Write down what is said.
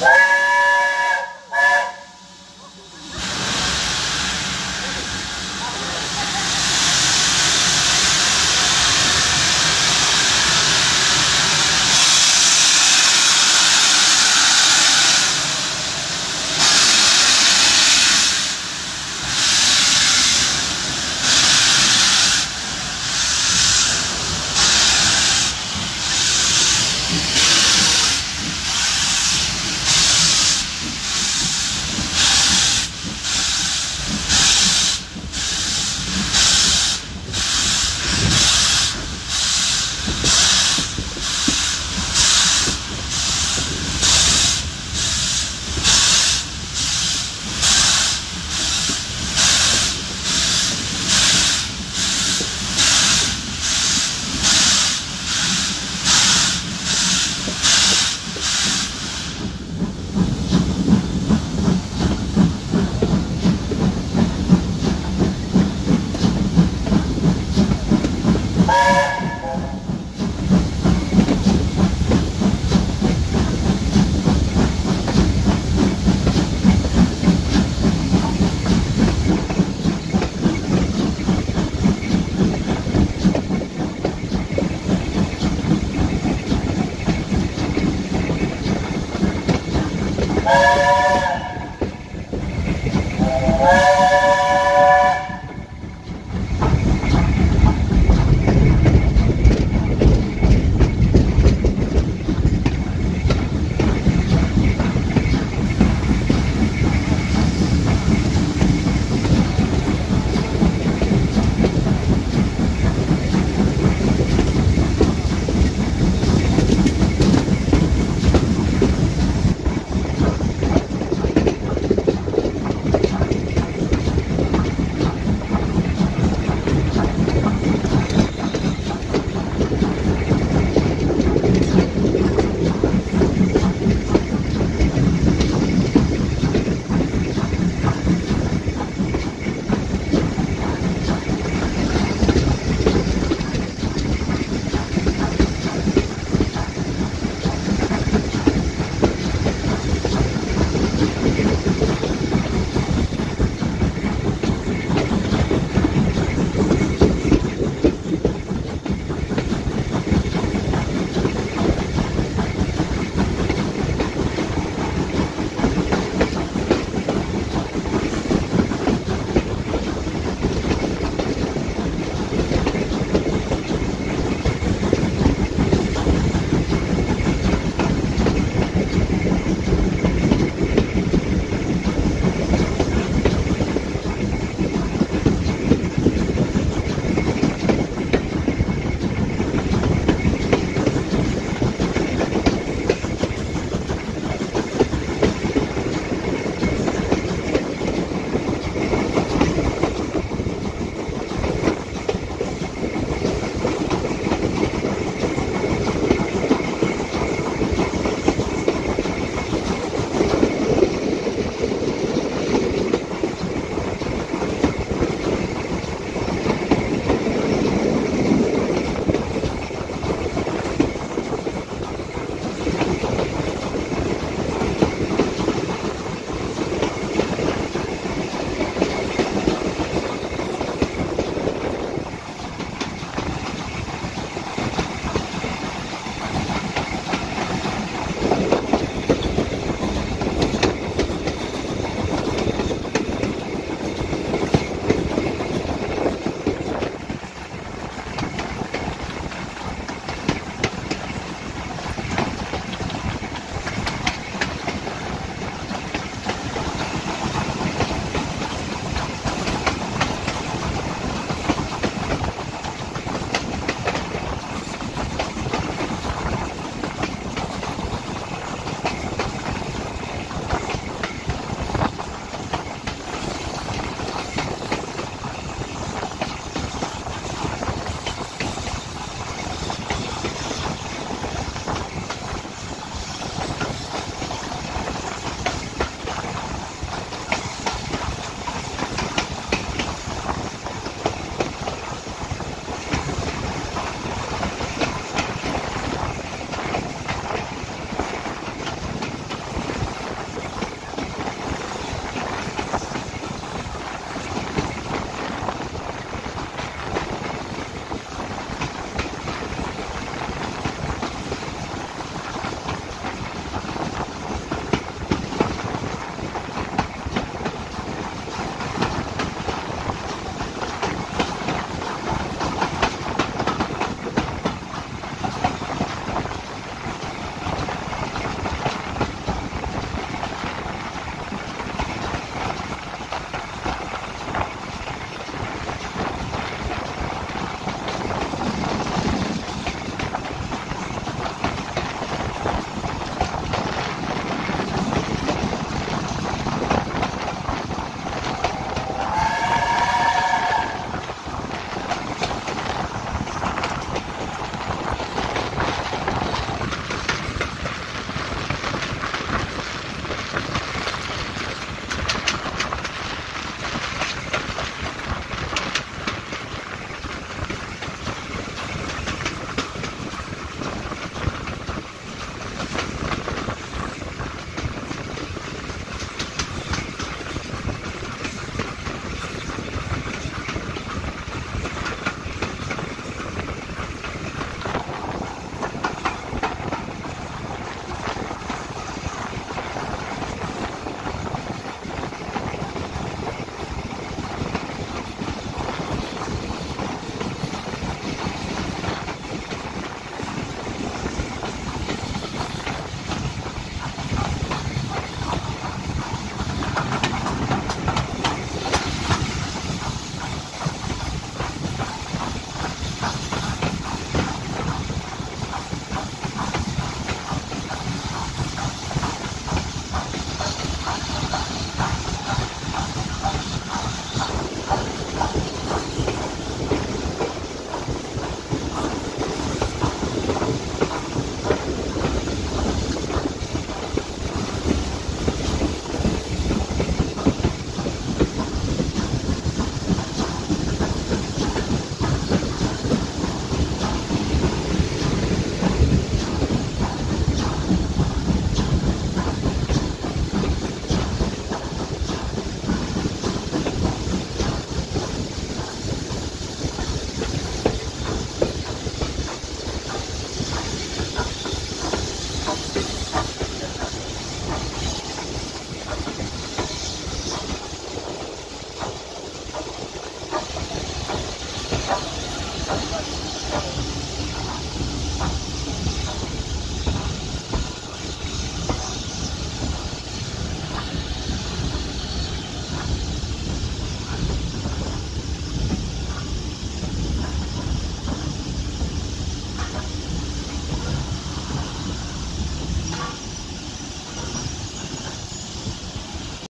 Woo!